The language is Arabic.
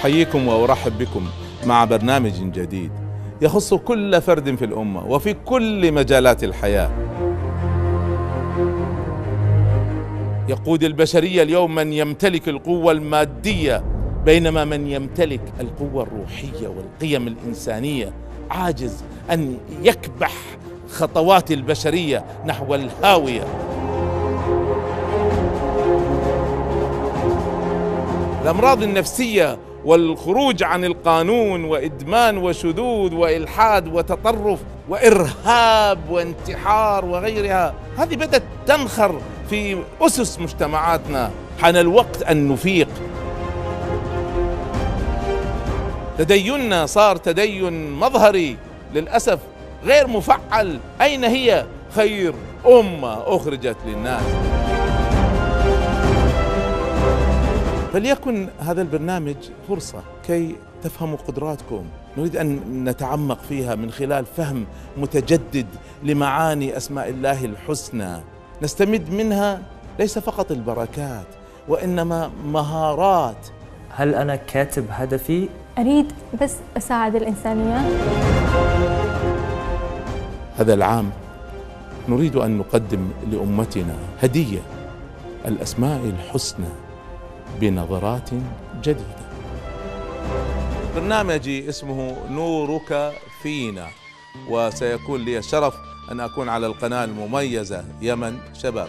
أحييكم وأرحب بكم مع برنامج جديد يخص كل فرد في الأمة وفي كل مجالات الحياة. يقود البشرية اليوم من يمتلك القوة المادية بينما من يمتلك القوة الروحية والقيم الإنسانية. عاجز أن يكبح خطوات البشرية نحو الهاوية. الأمراض النفسية والخروج عن القانون وإدمان وشذوذ وإلحاد وتطرف وإرهاب وانتحار وغيرها هذه بدأت تنخر في أسس مجتمعاتنا. حان الوقت أن نفيق. تديننا صار تدين مظهري للأسف غير مفعل. أين هي؟ خير أمة أخرجت للناس. فليكن هذا البرنامج فرصة كي تفهموا قدراتكم. نريد أن نتعمق فيها من خلال فهم متجدد لمعاني أسماء الله الحسنى. نستمد منها ليس فقط البركات وإنما مهارات. هل أنا كاتب هدفي؟ أريد بس أساعد الإنسانية هذا العام نريد أن نقدم لأمتنا هدية الأسماء الحسنى. بنظرات جديدة. برنامجي اسمه نورك فينا وسيكون لي الشرف أن أكون على القناة المميزة يمن شباب.